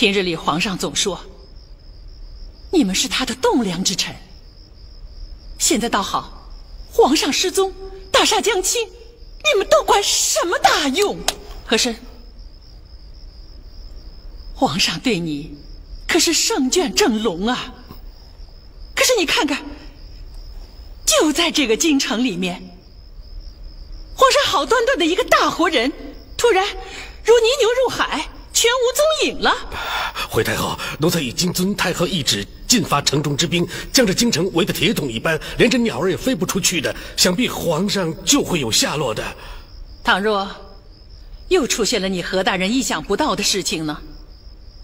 平日里皇上总说你们是他的栋梁之臣，现在倒好，皇上失踪，大厦将倾，你们都管什么大用？和珅，皇上对你可是圣眷正隆啊！可是你看看，就在这个京城里面，皇上好端端的一个大活人，突然如泥牛入海，全无踪影了。回太后，奴才已经遵太后懿旨，进发城中之兵，将这京城围得铁桶一般，连只鸟儿也飞不出去的。想必皇上就会有下落的。倘若又出现了你何大人意想不到的事情呢？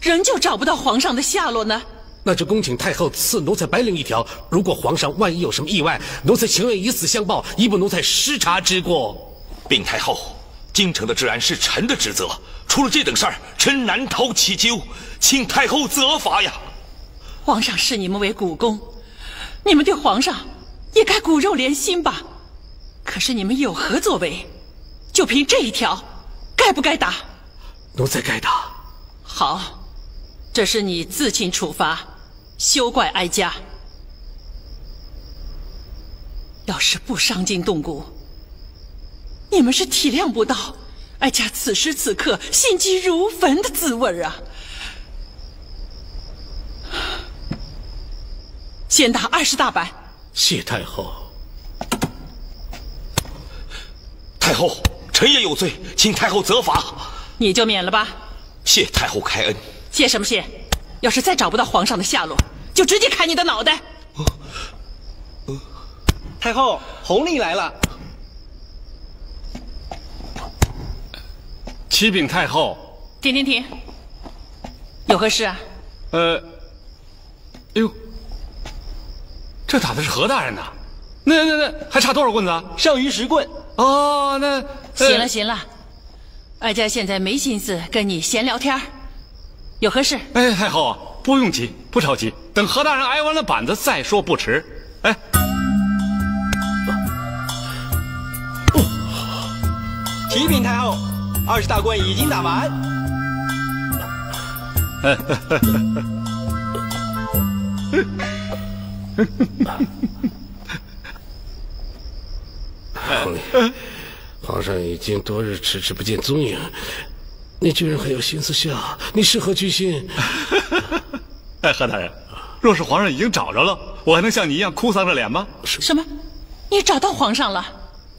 仍旧找不到皇上的下落呢？那就恭请太后赐奴才白绫一条。如果皇上万一有什么意外，奴才情愿以死相报，以补奴才失察之过。禀太后，京城的治安是臣的职责，出了这等事儿，臣难逃其咎，请太后责罚呀！皇上视你们为股肱，你们对皇上也该骨肉连心吧？可是你们有何作为？就凭这一条，该不该打？奴才该打。好，这是你自请处罚。休怪哀家。要是不伤筋动骨，你们是体谅不到哀家此时此刻心急如焚的滋味啊！先打二十大板。谢太后。太后，臣也有罪，请太后责罚。你就免了吧。谢太后开恩。谢什么谢？要是再找不到皇上的下落，就直接砍你的脑袋！太后，红令来了。启禀太后。停停停！有何事啊？呃，哎呦，这打的是何大人呐？那那那还差多少棍子啊？剩余十棍。哦，那行了行了，哀家现在没心思跟你闲聊天有何事？哎，太后，啊不用急，不着急，等何大人挨完了板子再说不迟。哎，启禀太后，二十大棍已经打完。皇帝，皇上已经多日迟迟不见踪影。你居然还有心思笑？你是何居心？哎，何大人，若是皇上已经找着了，我还能像你一样哭丧着脸吗？什么？你找到皇上了？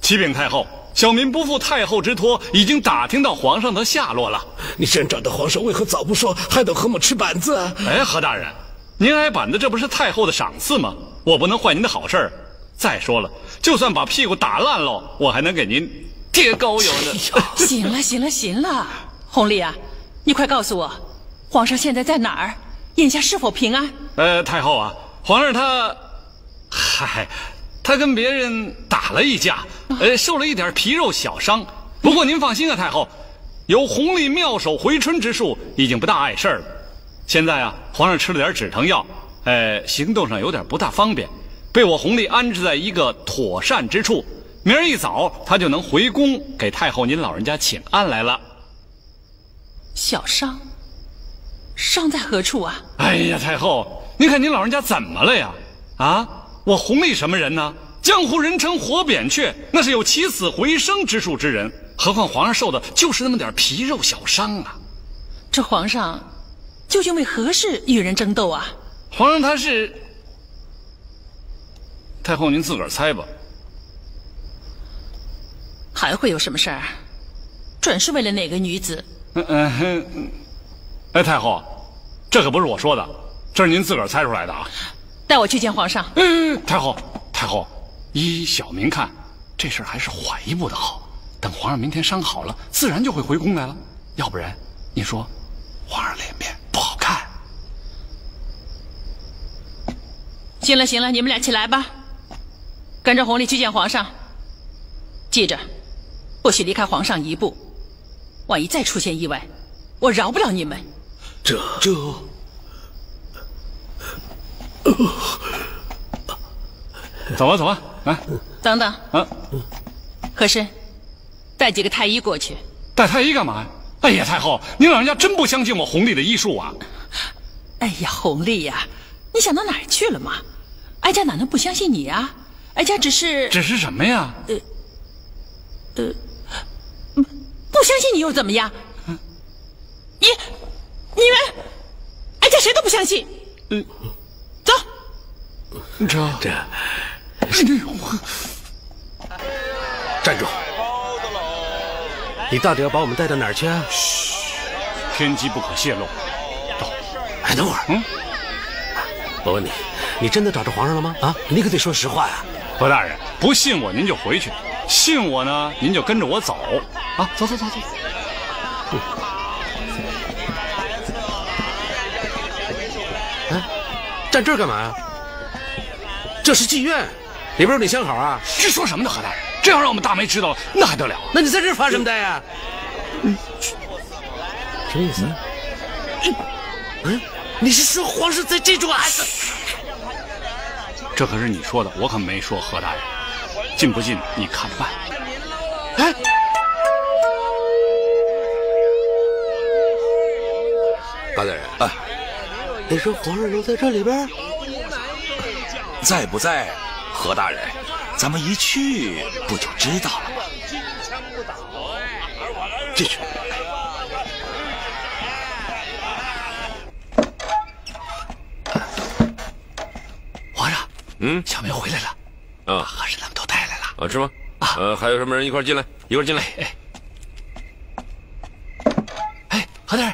启禀太后，小民不负太后之托，已经打听到皇上的下落了。你既然找到皇上，为何早不说，害得和我吃板子？哎，何大人，您挨板子，这不是太后的赏赐吗？我不能坏您的好事再说了，就算把屁股打烂了，我还能给您贴膏药呢。行了，行了，行了。红丽啊，你快告诉我，皇上现在在哪儿？眼下是否平安？呃，太后啊，皇上他，嗨，他跟别人打了一架，呃，受了一点皮肉小伤。不过您放心啊，太后，有弘历妙手回春之术，已经不大碍事了。现在啊，皇上吃了点止疼药，呃，行动上有点不大方便，被我弘历安置在一个妥善之处。明儿一早，他就能回宫给太后您老人家请安来了。小伤，伤在何处啊？哎呀，太后，您看您老人家怎么了呀？啊，我弘历什么人呢？江湖人称活扁鹊，那是有起死回生之术之人。何况皇上受的就是那么点皮肉小伤啊！这皇上究竟为何事与人争斗啊？皇上他是……太后您自个儿猜吧。还会有什么事儿？准是为了哪个女子？嗯嗯，哎，太后，这可不是我说的，这是您自个儿猜出来的啊！带我去见皇上。嗯，太后，太后，依小民看，这事儿还是缓一步的好。等皇上明天伤好了，自然就会回宫来了。要不然，你说，皇上脸面不好看。行了行了，你们俩起来吧，跟着弘历去见皇上。记着，不许离开皇上一步。万一再出现意外，我饶不了你们。这这，走吧走吧，来，等等，啊，和珅，带几个太医过去。带太医干嘛呀？哎呀，太后，您老人家真不相信我弘历的医术啊？哎呀，弘历呀，你想到哪儿去了嘛？哀家哪能不相信你啊？哀家只是只是什么呀？呃，呃不相信你又怎么样？你你们，哀家谁都不相信。嗯，走。这这，哎站住！你到底要把我们带到哪儿去啊？嘘天机不可泄露。走哎，等会儿，嗯，我问你，你真的找着皇上了吗？啊，你可得说实话呀！何大人，不信我您就回去，信我呢您就跟着我走。啊，走走走走。站这儿干嘛呀？这是妓院，里边有你相好啊！这说什么呢，何大人？这要让我们大梅知道了，那还得了？那你在这儿发什么呆呀？什么意思？嗯，你是说皇上在这种案子？这可是你说的，我可没说。何大人，进不进你看着办。哎，高大人，啊，你说皇上能在这里边？在不在，何大人？咱们一去不就知道了吗？进去。皇上，嗯小梅回来了，把啊和尚他们都带来了。啊，是吗？呃，还有什么人一块进来？一块进来。哎，何大人，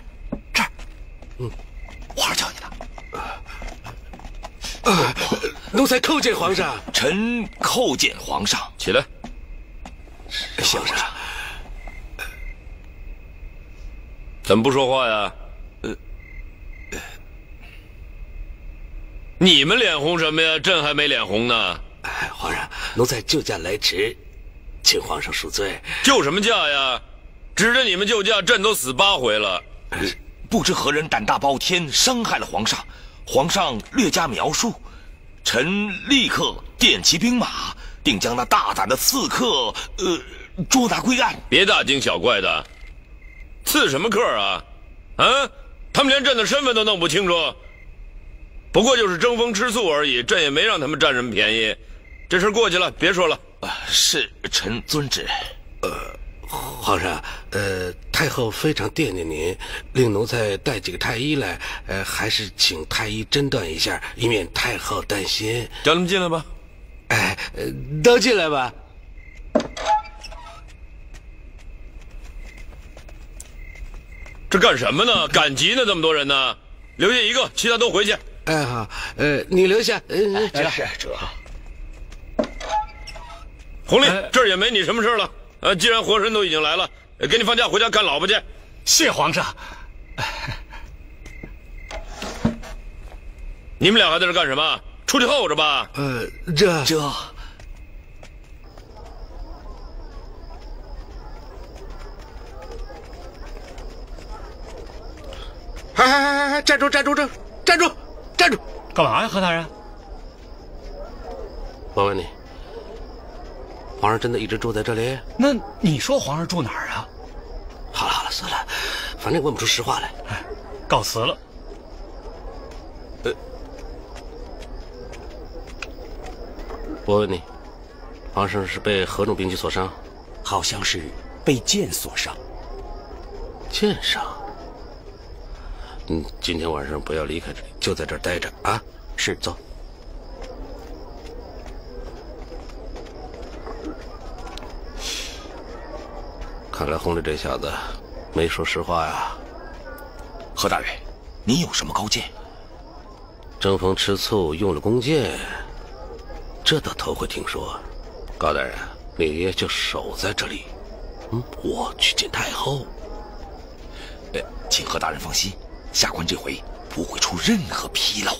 这儿，嗯，皇上叫你呢。奴才叩见皇上。臣叩见皇上。起来。皇上，怎么不说话呀？呃你们脸红什么呀？朕还没脸红呢。哎，皇上，奴才救驾来迟，请皇上恕罪。救什么驾呀？指着你们救驾，朕都死八回了。不知何人胆大包天，伤害了皇上。皇上略加描述，臣立刻电骑兵马，定将那大胆的刺客，呃，捉拿归案。别大惊小怪的，刺什么客啊？啊，他们连朕的身份都弄不清楚。不过就是争风吃醋而已，朕也没让他们占什么便宜。这事过去了，别说了。啊是臣遵旨。皇上，呃，太后非常惦念您，令奴才带几个太医来，呃，还是请太医诊断一下，以免太后担心。叫他们进来吧。哎，呃都进来吧。这干什么呢？赶集呢？这么多人呢？留下一个，其他都回去。哎，好，呃，你留下，呃，是这。红丽哎，这儿也没你什么事了。呃，既然活神都已经来了，呃给你放假回家看老婆去。谢皇上。你们俩还在这干什么？出去候着吧。呃，这这哎哎哎哎站住，站住，站站住，站住！干嘛呀，何大人？我问你，皇上真的一直住在这里？那你说皇上住哪儿啊？好了好了，算了，反正也问不出实话来。告辞了。我问你，皇上是被何种兵器所伤？好像是被剑所伤。剑伤。嗯，今天晚上不要离开这里，就在这儿待着啊。是走。看来红丽这小子没说实话呀。何大人，您有什么高见？争风吃醋用了弓箭，这倒头回听说。高大人，你爷就守在这里，嗯，我去见太后。呃，请何大人放心，下官这回不会出任何纰漏。